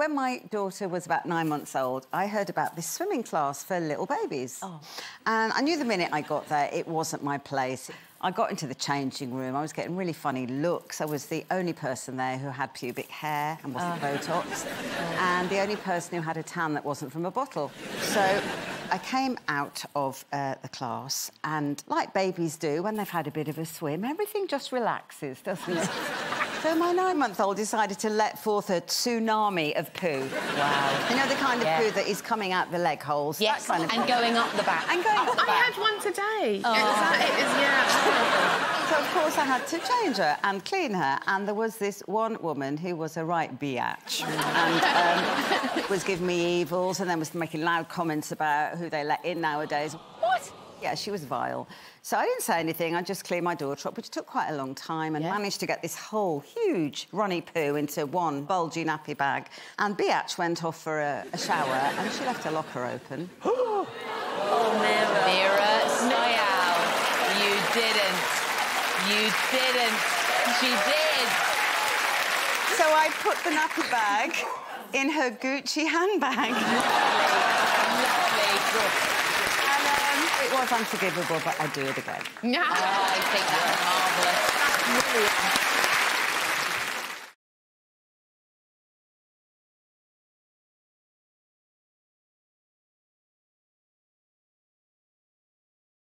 When my daughter was about nine months old, I heard about this swimming class for little babies. Oh. And I knew the minute I got there, it wasn't my place. I got into the changing room. I was getting really funny looks. I was the only person there who had pubic hair and wasn't Botox, and the only person who had a tan that wasn't from a bottle. So I came out of uh, the class, and like babies do when they've had a bit of a swim, everything just relaxes, doesn't it? so my nine-month-old decided to let forth a tsunami of poo. Wow. You know the kind of Yeah. poo that is coming out the leg holes. Yes, that kind of and going up the back. and going up the I back. had one today. Oh. Is it? Is, yeah. So of course I had to change her and clean her, and there was this one woman who was a right biatch, and um, was giving me evils, and then was making loud comments about who they let in nowadays. What? Yeah, she was vile. So I didn't say anything. I just cleared my daughter up, which took quite a long time, and Yeah. managed to get this whole huge runny poo into one bulgy nappy bag. And Biatch went off for a, a shower, and she left her locker open. Oh, Meera. Meera Syal. You didn't. You didn't. She did. So I put the nappy bag in her Gucci handbag. Lovely. And um, it was unforgivable, but I'd do it again. Yeah. Oh, I think that's marvellous. Brilliant.